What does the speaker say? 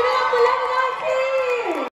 Recibe la palabra.